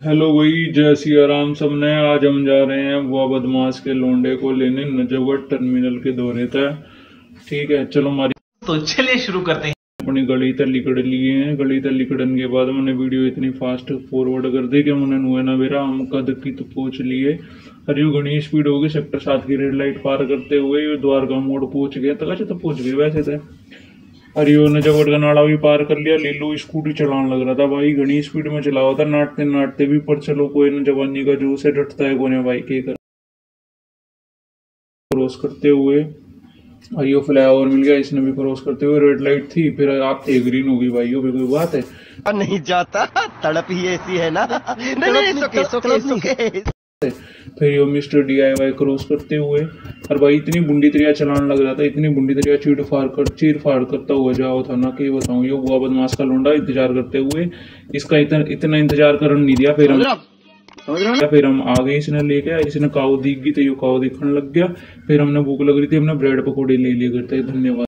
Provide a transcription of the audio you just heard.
Hello भाई जय सिया राम सबने। आज हम जा रहे हैं बुआ बदमाश के लोंडे को लेने नजगढ़ टर्मिनल के दौरे तक। ठीक है चलो हमारी तो चलिए शुरू करते हैं। अपनी गली तक लिकड़ लिए हैं। गली तक लिकड़न के बाद मैंने वीडियो इतनी फास्ट फॉरवर्ड कर दी कि मैंने नुए ना बेरा हम कद की तो पहुँच लिए। अरे यो घनी स्पीड होगी सेक्टर सात की रेड लाइट पार करते हुए द्वारका मोड़ पहुँच गए। तक अच्छा तो पहुँच गए वैसे थे हरियो ने जब का नाड़ा भी पार कर लिया लीलू स्कूटी चलाने लग रहा था भाई घनी स्पीड में चला हुआ था नाटते नाटते भी पर चलो कोई न जवानी का जो से डटता है कोने भाई के कर? क्रॉस करते हुए हरियो फ्लाईओवर मिल गया इसने भी क्रॉस करते हुए रेड लाइट थी फिर आप थे ग्रीन गई भाई भी कोई बात है। नहीं जाता तड़प ही ऐसी है ना। नहीं नहीं सुके सुके सुके फिर यो mister D I Y cross करते हुए और भाई इतनी बुंडी तरिया चलाने लग रहा था इतनी बुंडी तरिया चीड़ फाड़ कर चीर फाड़ करता हुआ जाओ था ना कि बताऊँ यो बुआ बदमाश का लोंडा इंतज़ार करते हुए इसका इतना इतना इंतज़ार कर नहीं दिया फिर हम या फिर हम आ गए इसने लेके इसने काव दिख गई तो यो काव दिखने लग गया फिर हमने भूख लग रही थी हमने ब्रेड पकौड़े ले लिए करते धन्यवाद।